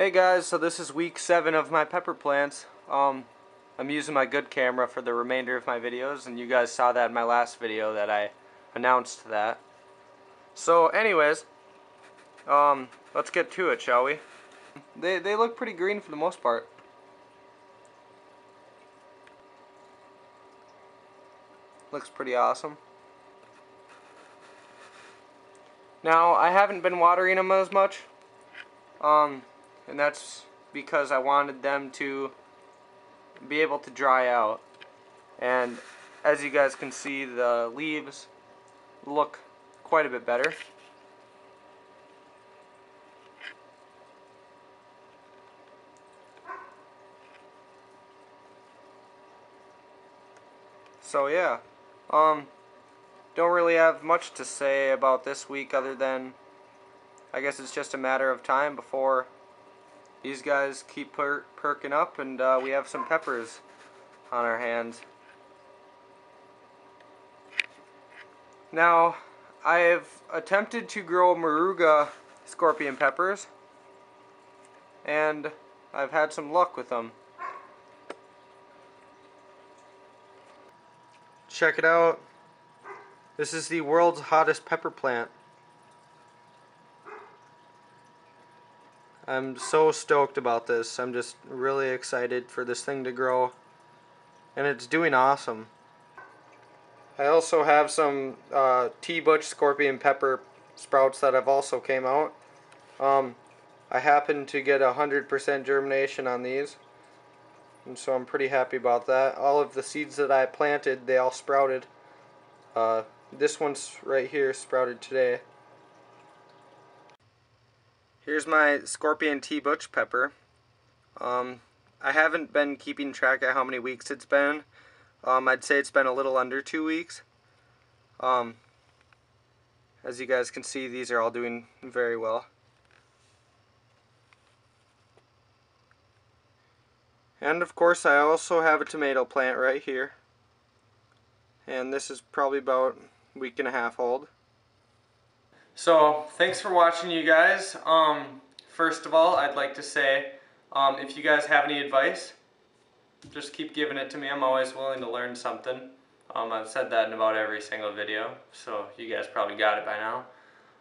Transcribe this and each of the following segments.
Hey guys, so this is week 7 of my pepper plants. Um, I'm using my good camera for the remainder of my videos and you guys saw that in my last video that I announced that. So anyways, um, let's get to it shall we? They, they look pretty green for the most part. Looks pretty awesome. Now, I haven't been watering them as much. Um, and that's because I wanted them to be able to dry out. And as you guys can see, the leaves look quite a bit better. So yeah, um, don't really have much to say about this week other than I guess it's just a matter of time before these guys keep per perking up and uh, we have some peppers on our hands. Now, I've attempted to grow Moruga scorpion peppers and I've had some luck with them. Check it out. This is the world's hottest pepper plant. I'm so stoked about this. I'm just really excited for this thing to grow. And it's doing awesome. I also have some uh, T-Butch Scorpion Pepper sprouts that have also came out. Um, I happen to get 100% germination on these. And so I'm pretty happy about that. All of the seeds that I planted, they all sprouted. Uh, this one's right here sprouted today. Here's my Scorpion T Butch pepper. Um, I haven't been keeping track of how many weeks it's been. Um, I'd say it's been a little under two weeks. Um, as you guys can see, these are all doing very well. And of course, I also have a tomato plant right here. And this is probably about a week and a half old. So thanks for watching you guys. Um, first of all, I'd like to say um, if you guys have any advice, just keep giving it to me. I'm always willing to learn something. Um, I've said that in about every single video, so you guys probably got it by now.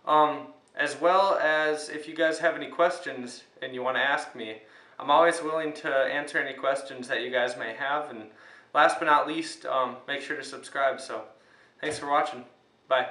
Um, as well as if you guys have any questions and you want to ask me, I'm always willing to answer any questions that you guys may have. And last but not least, um, make sure to subscribe. So thanks for watching. Bye.